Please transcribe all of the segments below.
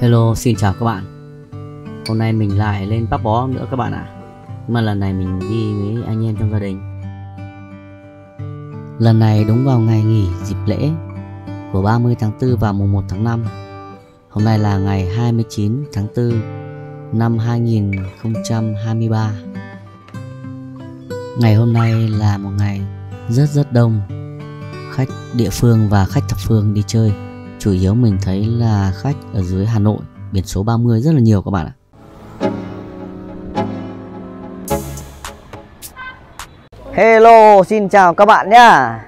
Hello, xin chào các bạn. Hôm nay mình lại lên bắp bó nữa các bạn ạ. Mà lần này mình đi với anh em trong gia đình. Lần này đúng vào ngày nghỉ dịp lễ Của 30 tháng 4 và mùng 1 tháng 5 Hôm nay là ngày 29 tháng 4 Năm 2023 Ngày hôm nay là một ngày rất rất đông Khách địa phương và khách thập phương đi chơi chủ yếu mình thấy là khách ở dưới Hà Nội biển số 30 rất là nhiều các bạn ạ. Hello, xin chào các bạn nhá.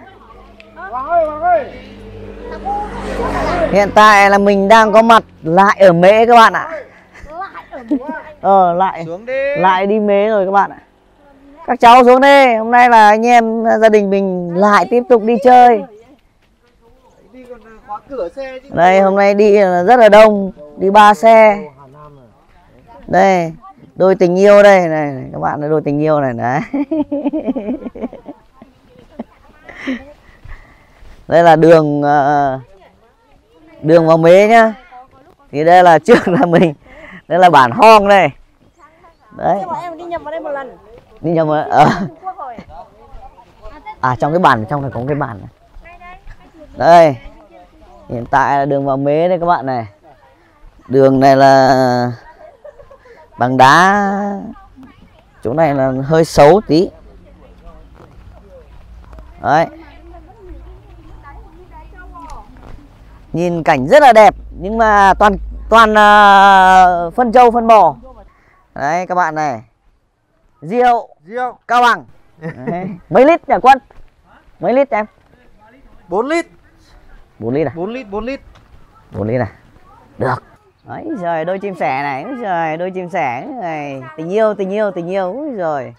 Hiện tại là mình đang có mặt lại ở Mễ các bạn ạ. Ờ, lại đi. lại đi Mễ rồi các bạn ạ. Các cháu xuống đây, hôm nay là anh em gia đình mình lại tiếp tục đi chơi đi còn khóa cửa xe chứ Đây, hôm nay đi là rất là đông, đi ba xe. Đây, đôi tình yêu đây này, này, các bạn đôi tình yêu này đấy Đây là đường ờ, đường vào Mế nhá. Thì đây là trước là mình Đây là bản hong đây. Đấy, bọn em đi nhầm vào đây một lần. Đi nhầm Quốc rồi À trong cái bản, trong này có cái bản này. Đây Hiện tại là đường vào Mế đây các bạn này. Đường này là bằng đá. Chỗ này là hơi xấu tí. Đấy. Nhìn cảnh rất là đẹp Nhưng mà toàn toàn uh, phân trâu phân bò. Đấy các bạn này. Rượu. Rượu. Cao Bằng. Đấy. Mấy lít nhỉ Quân? Mấy lít em? 4 lít 4 lít à? 4 lít 4 lít 4 lít à? Được Đấy rồi đôi chim sẻ này Úi rồi đôi chim sẻ này Tình yêu tình yêu tình yêu Úi rồi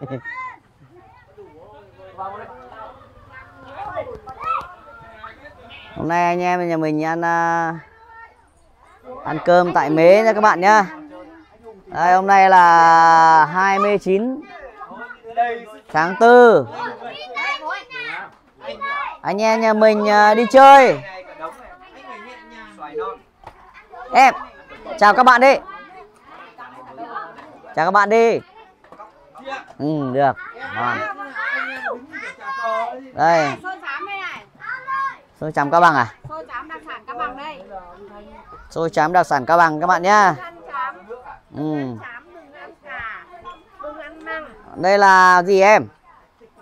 Hôm nay anh em nhà mình ăn à, ăn cơm tại Mế nha các bạn nhá. Đây hôm nay là 29 tháng 4 anh em nhà mình à, đi chơi. Em, Chào các bạn đi. Chào các bạn đi. Ừ được. Ngon. Đây. Xôi chấm Cao Bằng à? Xôi chấm đặc sản các bằng đây chấm đặc sản Cao Bằng các bạn nhá. Ừ. Đây là gì em?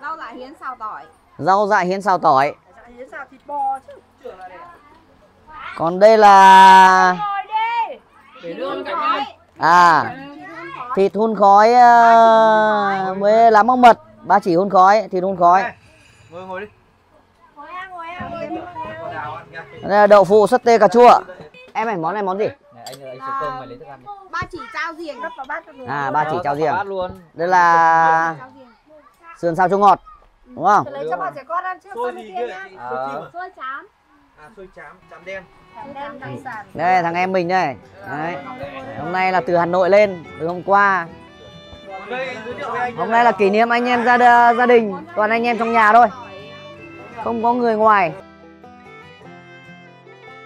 Rau dại hiến xào tỏi. Rau dại hiến xào tỏi. Hiến xào thịt bò chứ Còn đây là À Thịt hun khói ờ, với lá móc mật. Ba chỉ hun khói Thịt hun khói. Đây là đậu phụ sắt tê cà chua. Em này món này món gì? Anh anh sẽ cơm phải lấy thức ăn ba chỉ trao riêng gấp vào bát cho người À ba chỉ trao riêng bát luôn. Đây là sườn sao chua ngọt Đúng không? Tôi lấy cho bọn trẻ con ăn trước xôi gì kia? nhá. Xôi à? xôi chám. À xôi chám chám đen. Đây thằng em mình đây. Đấy. Hôm nay là từ Hà Nội lên Từ hôm qua. Hôm nay là kỷ niệm anh em gia gia đình Toàn anh em trong nhà thôi. Không có người ngoài.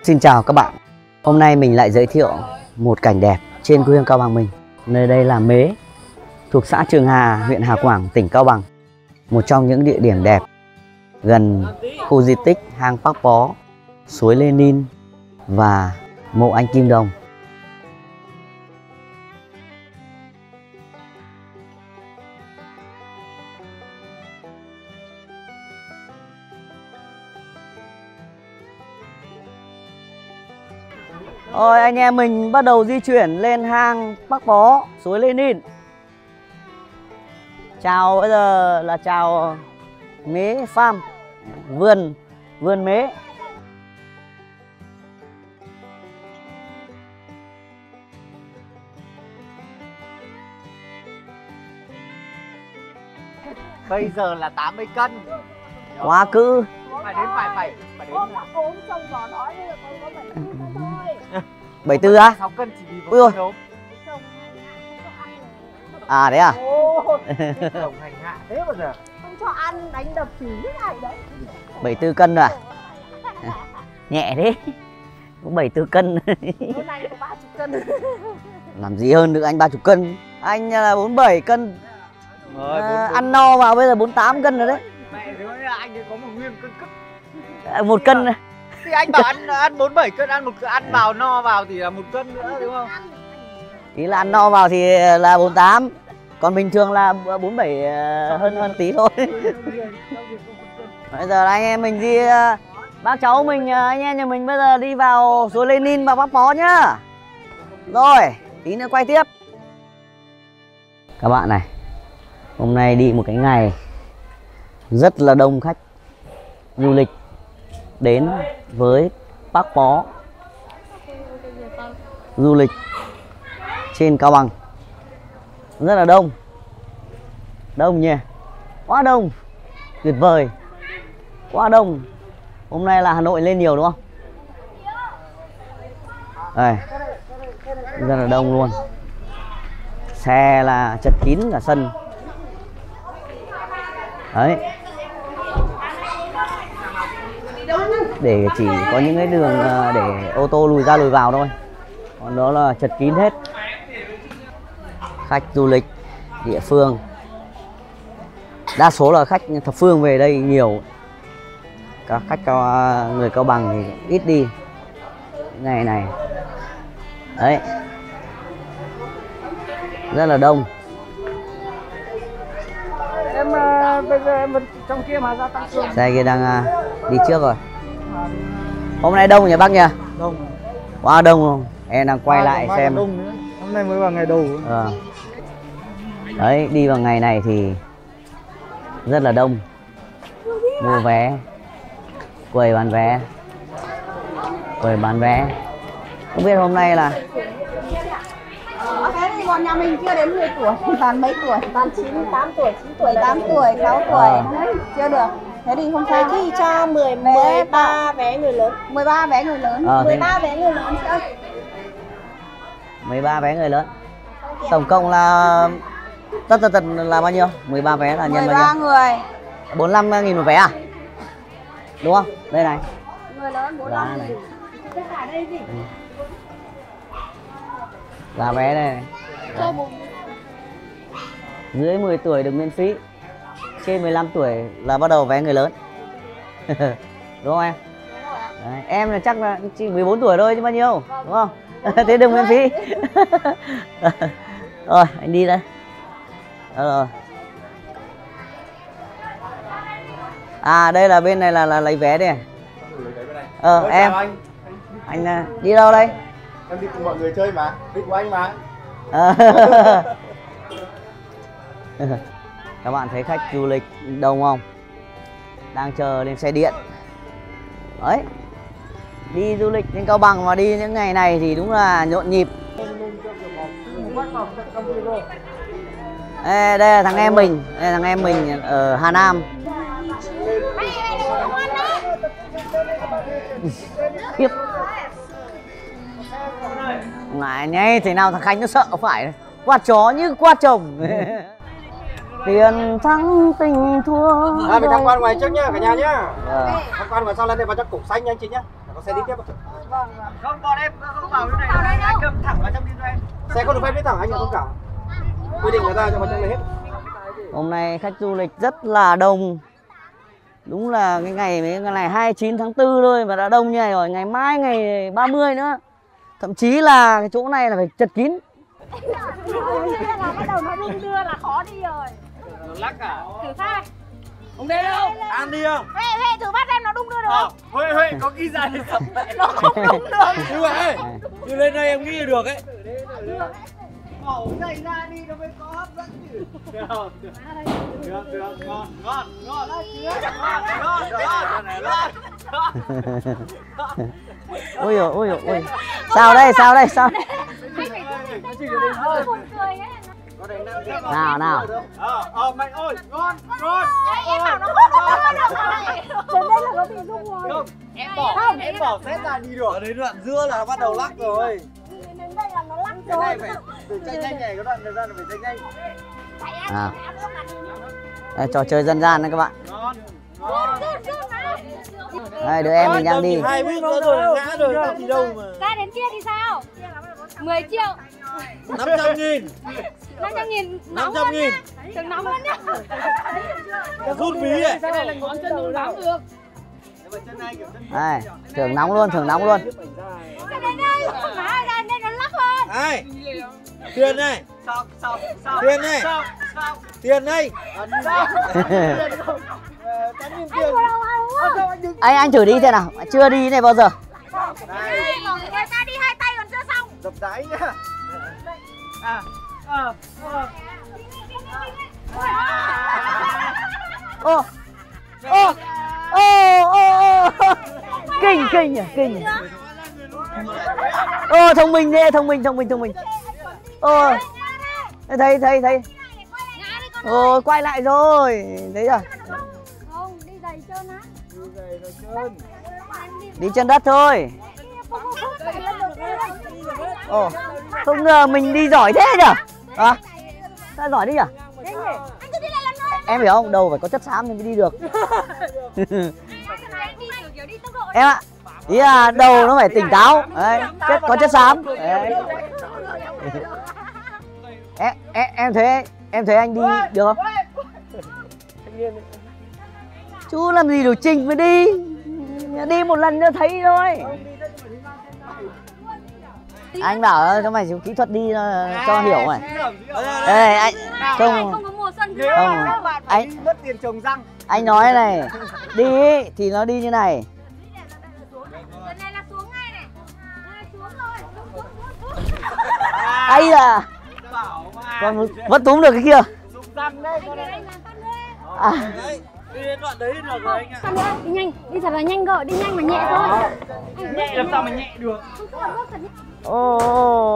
Xin chào các bạn. Hôm nay mình lại giới thiệu một cảnh đẹp trên quê hương Cao Bằng mình. Nơi đây là Mế Thuộc xã Trường Hà, huyện Hà Quảng, tỉnh Cao Bằng một trong những địa điểm đẹp Gần khu di tích hang Bắc Bó Suối Lenin Và mộ anh Kim Đồng Rồi anh em mình bắt đầu di chuyển lên hang Bắc Bó, suối Lenin. Chào bây giờ là chào Mế Farm, vườn vườn mế. bây giờ là 80 cân Quá cữ. phải đến phải phải phải đến ốm chồng vỏ nói bây giờ con có bảy mươi cân thôi 74 á? 6 cân chỉ vì một ôi. À đấy à? Ồ, chồng hành hạ thế bao giờ. Không cho ăn đánh đập chửi hết này đấy. 74 cân rồi à? Nhẹ thế. Có 74 cân. Hôm nay có 30 cân. Làm gì hơn được anh 30 cân. Anh là 47 cân. Rồi, à, ăn no vào bây giờ 48 cân rồi đấy. Mẹ nói là anh có một nguyên cân cất À, một cân. Thì anh bảo ăn ăn 47 cân, ăn một ăn vào no vào thì là một cân nữa đúng không? Ý là ăn no vào thì là 48 còn bình thường là 47 ờ, hơn hơn tí thôi. Bây giờ là anh em mình đi ờ, bác cháu mình ờ, anh em nhà mình bây giờ đi vào suối Lenin và Bắc Bó nhá. Rồi tí nữa quay tiếp. Các bạn này hôm nay đi một cái ngày rất là đông khách du lịch đến với Bắc Bó. Du lịch trên Cao Bằng. Rất là đông. Đông nhỉ quá đông. Tuyệt vời. Quá đông. Hôm nay là Hà Nội lên nhiều đúng không? Đây. Rất là đông luôn. Xe là chật kín cả sân. Đấy. Để chỉ có những cái đường à, để ô tô lùi ra lùi vào thôi. Còn đó là chật kín hết khách du lịch địa phương. Đa số là khách thập phương về đây nhiều. Các khách cao, người cao bằng thì ít đi. Ngày này. Đấy. Rất là đông. Em ờ, bây giờ em trong kia mà ra tăng cường xe kia đang à, đi trước rồi. Hôm nay đông nhỉ bác nhỉ? Đông quá đông luôn. Em đang quay lại xem. Đông nữa. Hôm nay mới vào ngày đầu. Ờ. Đấy, đi vào ngày này thì rất là đông. Mua vé, quầy bán vé, quầy bán vé. Không biết hôm nay là Ờ, Thế thì bọn nhà mình chưa đến 10 tuổi Toàn mấy tuổi? Toàn 9, 8 tuổi 9 tuổi 8 tuổi, 6 tuổi Ờ. Chưa được Thế thì không sao Thế thì cho 10, 13 vé người lớn 13 vé người lớn Ờ, thế- 13 vé người lớn chưa? 13 vé người lớn. Tổng cộng là tất tất tất là bao nhiêu? 13 vé là nhân bao 13 nhiêu? người 45 nghìn một vé à? Đúng không? Đây này. Người lớn 45 Giá này. gì? Giá vé đây này. Cho một Dưới 10 tuổi được miễn phí. Trên 15 tuổi là bắt đầu vé người lớn. Đúng không em? Đấy, em là chắc là chỉ 14 tuổi thôi chứ bao nhiêu đúng không thế đừng miễn phí rồi anh đi đây Đó rồi à đây là bên này là, là lấy vé đây ờ em anh anh à, đi đâu đây Em đi cùng mọi người chơi mà Đi của anh mà Ờ. các bạn thấy khách du lịch đông không đang chờ lên xe điện đấy đi du lịch lên cao bằng mà đi những ngày này thì đúng là nhộn nhịp Ê, đây là thằng em mình. Đây là thằng em mình ở hà nam. Khiếp. Lại nhé thế nào thằng khánh nó sợ phải. Quạt chó như quạt chồng. Tiền thắng tình thua À, phải tham quan ngoài trước nhá, cả nhà nhá. Ờ. Tham quan ngoài sau lên đây vào trong cổng xanh nha anh chị nhá. Có xe đi tiếp. Ạ Không, bọn em không vào cái này. Anh cầm thẳng vào trong đi cho em. Xe không được phép đi thẳng, anh nhận thông cảm Quy định người ta cho vào trong này hết. Hôm nay khách du lịch rất là đông. Đúng là cái ngày mấy ngày này 29 tháng 4 thôi mà đã đông như này rồi Ngày mai ngày 30 nữa. Thậm chí là cái chỗ này là phải chật kín. Là bắt đầu nó đung đưa là khó đi rồi. Lắc à Thử phát Không đi đâu Ăn đi không? Huệ, Huệ thử phát xem nó đung đưa được không? Huệ, Huệ, có ghi ra thì sập. Nó không đung được Nhưng mà ê, đi lên đây em nghĩ là được ấy Bỏ dậy ra đi nó mới có hấp dẫn chứ Được, được Được, ngon, ngon, ngon Ngon, ngon, ngon, ngon, ngon Ôi dồi, ôi dồi, ôi Sao đây, sao đây, sao Nào, nào Ờ, ờ, mày ơi, ngon, ngon Em bảo nó không Trên đây là nó bị rung rồi Không, em bỏ, em bỏ xét ra đi được Đến đoạn giữa là bắt đầu lắc rồi Đến đây là nó lắc rồi chạy nhanh nhảy, cái đoạn thời gian phải chạy nhanh. À. Đây, Trò chơi dân gian đấy các bạn. Ngon, đây đứa em mình đang đi. hai bước nữa rồi ngã rồi đâu mà. Ra đến kia thì sao? 10 triệu. 500 nghìn. 500 nghìn 500 nghìn. Đừng nóng hơn nhá. Rút ví này Cái này là ngón chân đừng nóng được. Đây thưởng nóng luôn thưởng nóng luôn. Cái này đây ra đây nó lắc hơn. Ai tiền này tiền này tiền này Anh anh anh thử đi thế nào. Chưa đi này bao giờ? Người ta đi hai tay còn chưa xong đập đáy nhá à ô ô ô ô ô. Kinh kinh à kinh ô, thông minh thế, thông minh thông minh thông minh ô thấy thấy thấy ô quay lại rồi. Thấy chưa Không, đi giày trơn á. Đi chân đất thôi. Ồ không ngờ mình đi giỏi thế nhở? À sao giỏi thế nhở? Em hiểu không? Đầu phải có chất xám thì mới đi được. Em ạ ý là đầu nó phải tỉnh táo. Đấy chất có chất xám. Đấy. Em, em em thấy em thấy anh đi được không? chú làm gì đủ trình mới đi? Đi một lần cho thấy thôi. Anh bảo cho mày kỹ thuật đi ờ, cho hiểu mày đây anh không. Không có mùa xuân không. anh mất tiền trồng răng. anh nói này đi ý, thì nó đi như này. Lần này là xuống ngay này. Này, xuống rồi. Xuống, xuống, xuống, xuống. Ấy là còn vẫn túm được cái kia. À, đi đến đoạn đấy được rồi anh ạ Phát nữa, đi nhanh. Đi thật là nhanh gỡ, đi nhanh mà nhẹ thôi. Nhẹ làm sao mà nhẹ được? Ô,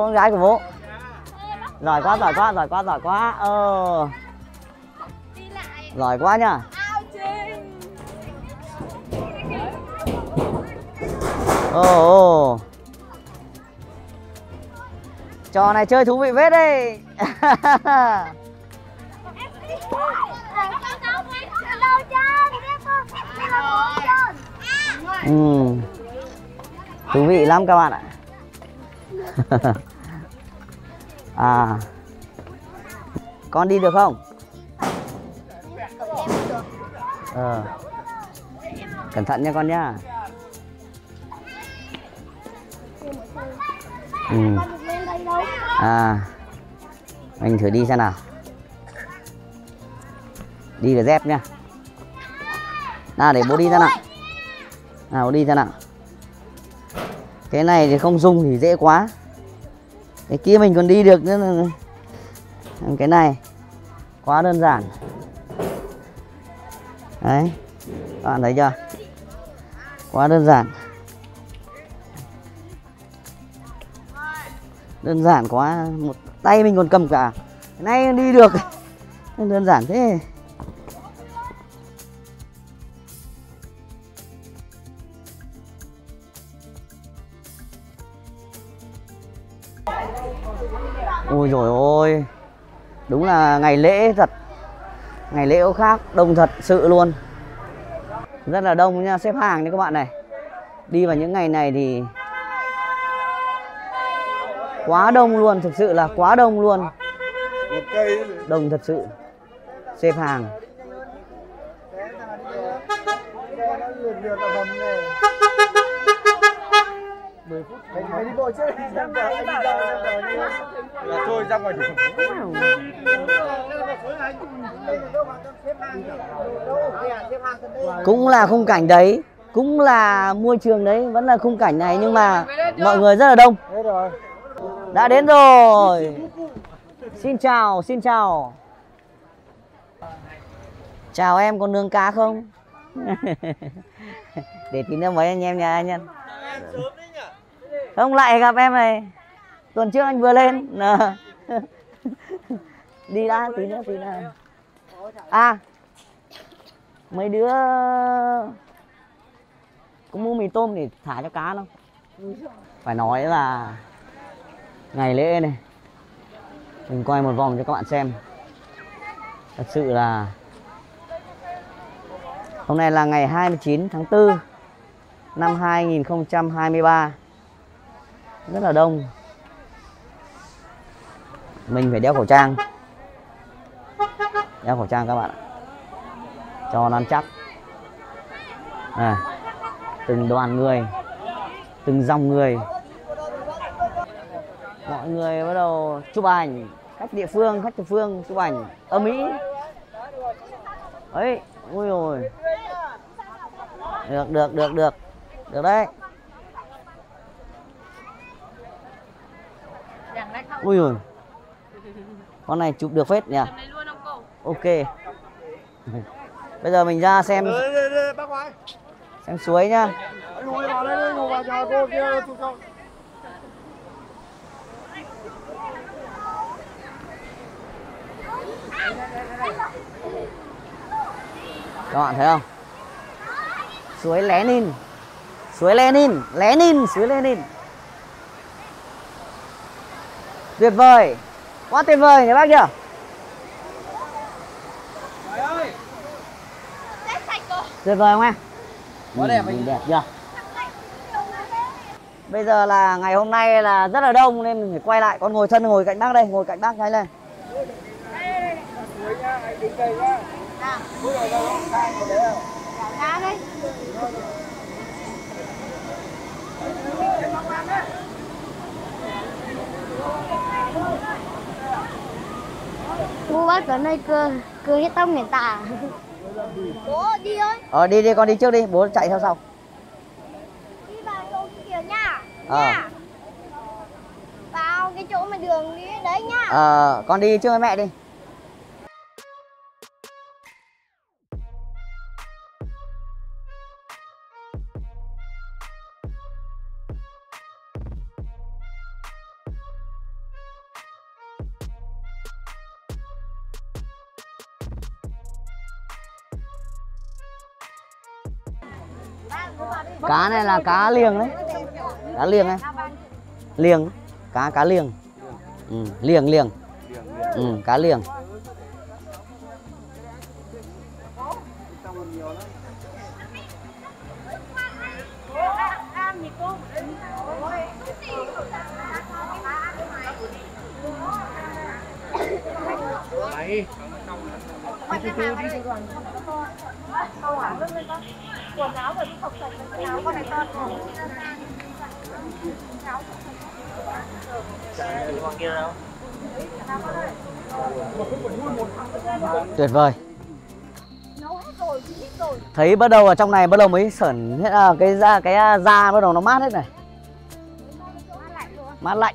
con gái của bố. Giỏi quá giỏi quá giỏi quá giỏi quá. Ờ. Đi lại. Giỏi quá trình ồ ồ trò này chơi thú vị phết đấy ừ. thú vị lắm các bạn ạ. À. Con đi được không? Ờ. Cẩn thận nha con nhá ừ. à mình thử đi xem nào. Đi cái dép nha nào, để bố đi xem nào. Nào, bố đi xem nào. Cái này thì không dùng thì dễ quá. Cái kia mình còn đi được nữa. Cái này, quá đơn giản. Đấy, bạn thấy chưa? Quá đơn giản. Đơn giản quá, một tay mình còn cầm cả. Cái này đi được. Đơn giản thế. Ôi rồi ôi. Đúng là ngày lễ thật. Ngày lễ có khác, đông thật sự luôn. Rất là đông nha, xếp hàng nha các bạn này. Đi vào những ngày này thì quá đông luôn thực sự là quá đông luôn. Một cây đông thật sự. Xếp hàng. Mày đi bộ là thôi ra ngoài cũng là khung cảnh đấy. Cũng là môi trường đấy. Vẫn là khung cảnh này nhưng mà mọi người rất là đông đã đến rồi. Xin chào xin chào. Chào em có nướng cá không? Để tí nữa mấy anh em nhà anh nhân em. Không, lại gặp em này. Tuần trước anh vừa lên. Đi đã, tí nữa tí nữa. À mấy đứa có mua mì tôm để thả cho cá không? Phải nói là ngày lễ này mình quay một vòng cho các bạn xem thật sự là Hôm nay là ngày 29 tháng 4 năm 2023. Rất là đông. Mình phải đeo khẩu trang. Đeo khẩu trang các bạn ạ. Cho nó ăn chắc. À, từng đoàn người, từng dòng người. Mọi người bắt đầu chụp ảnh khách địa phương, khách địa phương chụp ảnh âm mỹ. Ấy, ui rồi. Được, được, được, được. Được đấy. Ui rồi. Con này chụp được phết nhỉ? Ok. Bây giờ mình ra xem xem suối nhá. Anh lùi vào đây, đây, lùi vào nhà cô kia chụp cho. Các bạn thấy không? Suối Lenin. Suối Lenin, Lenin, suối Lenin. Tuyệt vời. Quá tuyệt vời các bác nhỉ? Tuyệt vời không em? Quá đẹp Nhìn anh. đẹp chưa? Bây giờ là ngày hôm nay là rất là đông nên mình phải quay lại. Con ngồi thân ngồi cạnh bác đây, ngồi cạnh bác ngay lên. Rồi đấy. Mua bác ở nơi cưa cưa hết tóc người ta Bố đi ơi. Ờ đi đi con đi trước đi, bố chạy theo sau. Đi vào chỗ kia nha. Nha. Vào cái chỗ mà đường đi đấy nha. Ờ con đi trước với mẹ đi. Cá này là cá liềng đấy. Cá liềng đấy Liềng. Cá cá liềng. Ừ, liềng liềng. Ừ, cá liềng. Này. Tuyệt vời. Thấy bắt đầu ở trong này bắt đầu mới sởn hết à, cái da cái à, da bắt đầu nó mát hết này. Mát lạnh.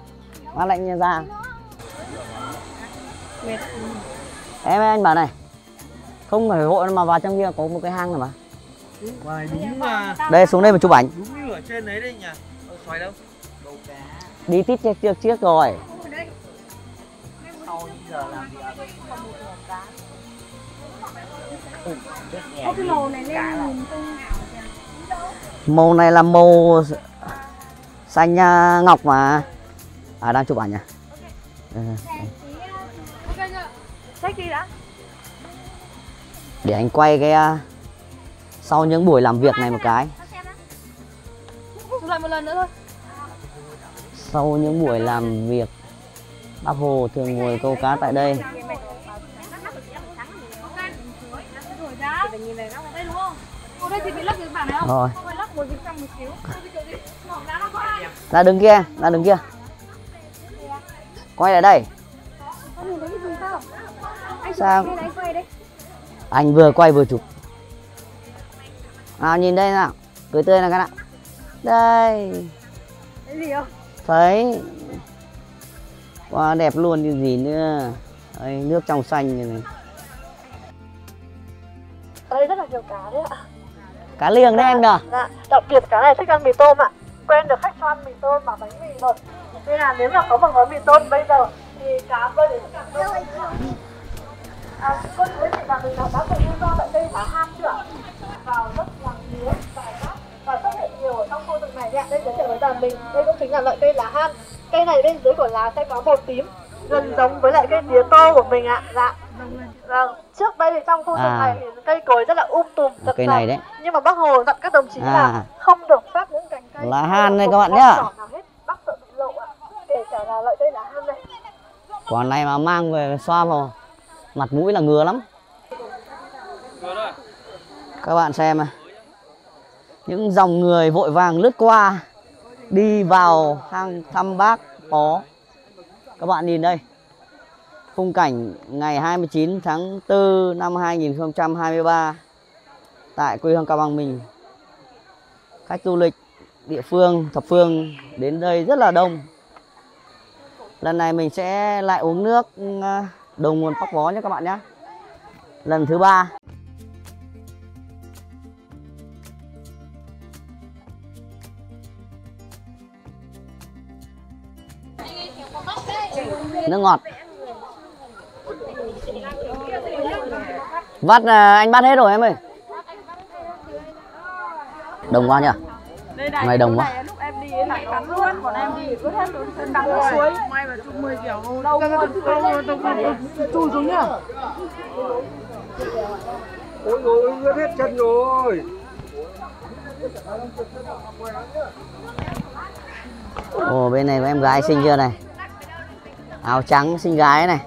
Mát lạnh như da. Em ơi, anh bảo này. Không phải hội mà vào trong kia có một cái hang rồi mà. Hoài đúng mà. Đây xuống đây mà chụp ảnh. Đúng như ở trên đấy đấy nhỉ. Ờ, xoài đâu? Đi tít chiếc chiếc chiếc rồi. cái lồ này lên nhìn Màu này là màu xanh à, ngọc mà. À đang chụp ảnh à? Đây, đây. Xách đi đã. Để anh quay cái à, sau những buổi làm việc này một cái. Lại một lần nữa thôi. Sau những buổi làm việc, bác Hồ thường ngồi câu cá tại đây. Rồi ra. Đứng kia, ra đứng kia. Quay lại đây. Sao? Anh vừa quay vừa chụp. Nào nhìn đây nào, cười tươi nào các bạn. Đây, Cái gì không? thấy. Quá đẹp luôn như gì nữa. Đây, nước trong xanh như này. Ở đây rất là nhiều cá đấy ạ Cá liềng đấy em nhờ. Dạ, đặc biệt cá này thích ăn mì tôm ạ Quen được khách cho ăn mì tôm và bánh mì rồi Nên là nếu mà có một gói mì tôm bây giờ Thì cá bơi để ăn tôm À, cô chú chị và mình đã từng lưu do tại đây là ham ạ? Vào rất là nhiều và cát và xuất hiện nhiều ở trong khu vực này ạ. Đây giới thiệu với đoàn mình, đây cũng chính là loại cây lá han. Cây này bên dưới của lá sẽ có màu tím, gần giống với lại cây tía tô của mình ạ. Dạ. Vâng, trước đây thì trong khu rừng À. này thì cây cối rất là um tùm rậm cây này đấy Nhưng mà bác Hồ dặn các đồng chí À. là không được phát những cành cây Lá han đây một các bạn nhá. Bác sợ bị lộ ạ. Kể cả là loại cây lá han này. quả này mà mang về xoa vào mặt mũi là ngứa lắm. Các bạn xem này những dòng người vội vàng lướt qua, đi vào hang thăm bác có các bạn nhìn đây. Khung cảnh ngày 29 tháng 4 năm 2023 tại quê hương Cao Bằng mình. Khách du lịch địa phương, thập phương đến đây rất là đông. Lần này mình sẽ lại uống nước à, đầu nguồn bóc Bó nhé các bạn nhé lần thứ ba. Nước ngọt. Vắt à, anh bắt hết rồi em ơi. Đồng quá nhỉ này đồng quá đi lại cắn luôn còn em đi cứ hết luôn cắn xuống suối. May mà chung 10 kiểu. Đâu chui xuống nhá. Ôi ôi ướt hết chân rồi. Ồ bên này có em gái xinh chưa này? Áo trắng xinh gái này.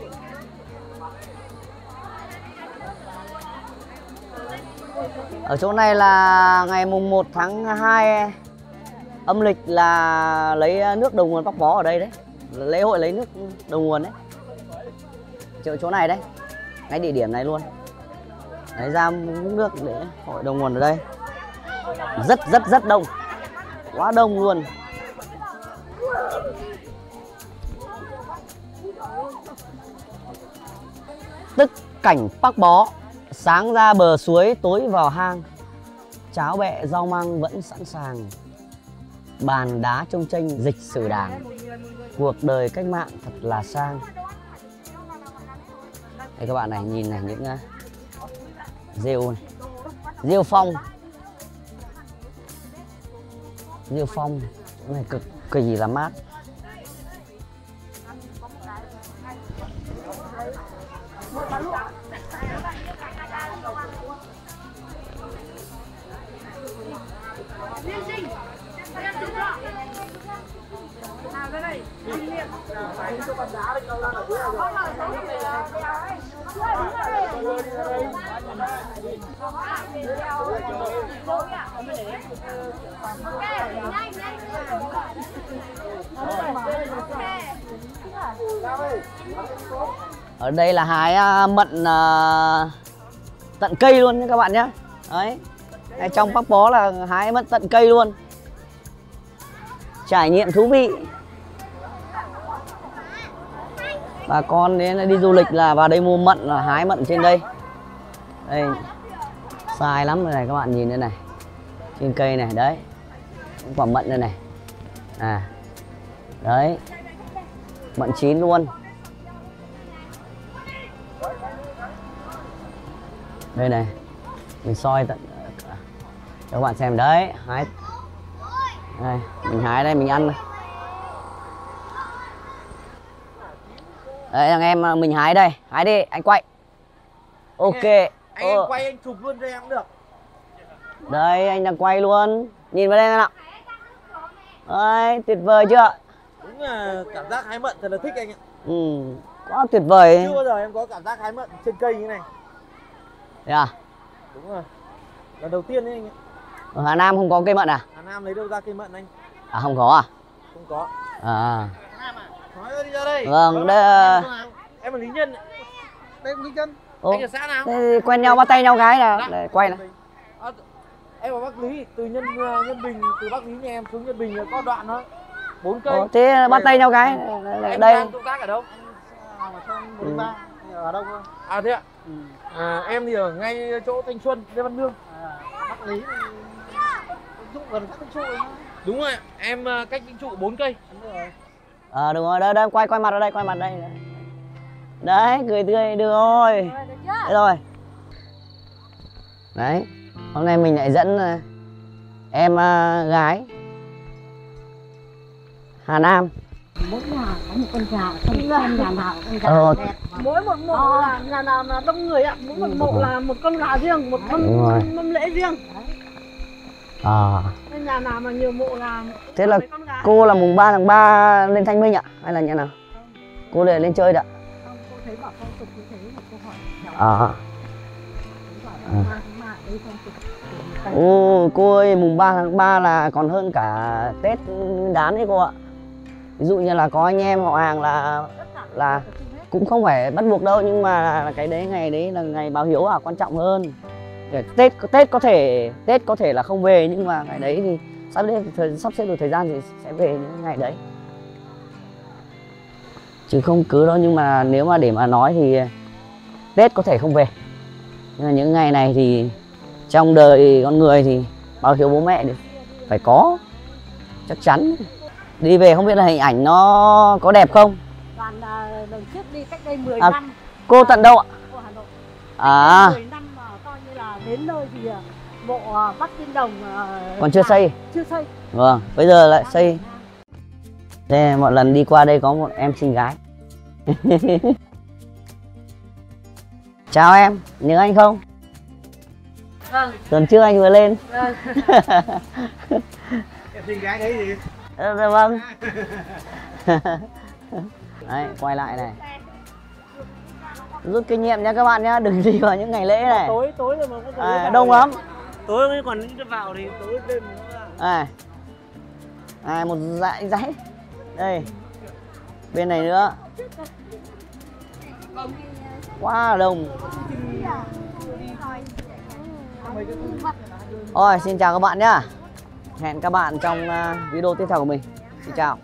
Ở chỗ này là ngày mùng 1 tháng 2 âm lịch là lấy à, nước đầu nguồn bóc Bó ở đây đấy. Lễ hội lấy nước đầu nguồn đấy. Chỗ, chỗ này đấy. Ngay địa điểm này luôn. Đấy ra nước để hội đầu nguồn ở đây. Rất rất rất đông. Quá đông luôn. Tức cảnh bắc bó sáng ra bờ suối tối vào hang. Cháo bẹ rau măng vẫn sẵn sàng bàn đá trông tranh dịch sử đảng. Cuộc đời cách mạng thật là sang. Đây các bạn này nhìn này những uh, rêu này. Rêu phong. Rêu phong này cực kỳ là mát. Ở đây là hái à, mận à, tận cây luôn nha các bạn nhé. Đấy. Trong bắc bó là hái mận tận cây luôn. Trải nghiệm thú vị. Bà con đến đi du lịch là vào đây mua mận là hái mận trên đây. Đây. Sai lắm này, các bạn nhìn đây này. Trên cây này, đấy. Cũng quả mận đây này. À. Đấy. Mận chín luôn. Đây này. Mình soi tận cho các bạn xem, đấy, hái. Đây, mình hái đây, mình ăn đây. Đấy thằng em à, mình hái đây. Hái đi anh quay. Ok. Anh em Ờ, quay anh chụp luôn cho em cũng được. Đây anh đang quay luôn. Nhìn vào đây nào đấy tuyệt vời chưa? Đúng là cảm giác hái mận thật là thích anh ạ. Ừ quá tuyệt vời. Chưa bao giờ em có cảm giác hái mận trên cây như này. Thế à? Đúng rồi. Lần đầu tiên đấy anh ạ. Ở Hà Nam không có cây mận à? Hà Nam lấy đâu ra cây mận anh? À không có à? Không có. À vâng đây em là lý nhân đây lý nhân. Ô, anh ở xã nào? Quen nhau bắt tay nhau gái là Dạ. để quay này. À, em ở Bắc Lý từ nhân ờ, nhân Bình từ Bắc Lý nhà em xuống nhân Bình là có đoạn đó. Bốn cây. Ồ, thế bắt tay nhau gái. Đây, em đây đang công tác ở đâu? Ừ. ở đâu cơ à thế ạ. À, em thì ở ngay chỗ Thanh Xuân Lê Văn Lương. Bắc Lý dụng gần các trụ đúng rồi em ờ, cách Vĩnh Trụ 4 cây à, đúng rồi đây đây quay quay mặt ở đây quay mặt đây. Đấy cười tươi được rồi. Đấy rồi đấy hôm nay mình lại dẫn ờ, em ờ, gái. Hà Nam. Mỗi nhà có một con gà không nhà nào con gà Ờ. đẹp mỗi một mộ là nhà nào là đông người ạ. Mỗi một mộ là một con gà riêng một rồi. mâm lễ riêng à nên nhà nào mà nhiều mộ là thế là cô là mùng 3 tháng 3 lên thanh minh ạ hay là như nào? Cô để lên chơi đấy không cô thấy bảo phong tục như thế mà cô hỏi à cảnh Ồ, cô ơi, mùng 3 tháng 3 là còn hơn cả Tết đán ấy cô ạ. Ví dụ như là có anh em họ hàng là là cũng không phải bắt buộc đâu nhưng mà cái đấy ngày đấy là ngày báo hiếu à quan trọng hơn. Tết Tết có thể Tết có thể là không về nhưng mà ngày đấy thì sắp xếp thời, sắp xếp được thời gian thì sẽ về những ngày đấy. Chứ không cứ đó nhưng mà nếu mà để mà nói thì Tết có thể không về. Nhưng mà những ngày này thì trong đời con người thì báo hiếu bố mẹ thì phải có chắc chắn. Đi về không biết là hình ảnh nó có đẹp không? Đoàn lần trước đi cách đây 10 À, năm. cô tận đâu ạ? Cô Hà Nội. À 10 năm mà coi như là đến nơi thì à, bộ à, Bắc Tiên Đồng à, còn chưa xây? Chưa xây. Vâng bây giờ lại xây. Đây mọi lần đi qua đây có một em xinh gái. Chào em nhớ anh không? Vâng. Tuần trước anh vừa lên. Vâng. Em xinh gái đấy gì? Ờ, dạ vâng. Đấy quay lại này rút kinh nghiệm nha các bạn nhá đừng đi vào những ngày lễ này. Tối tối rồi mà có tối à, đông lắm. Tối mới còn những vào thì tối đêm à, à một dãy dãy. Đây bên này nữa. Quá đông. Ôi, xin chào các bạn nhá. Hẹn các bạn trong à, video tiếp theo của mình. Xin chào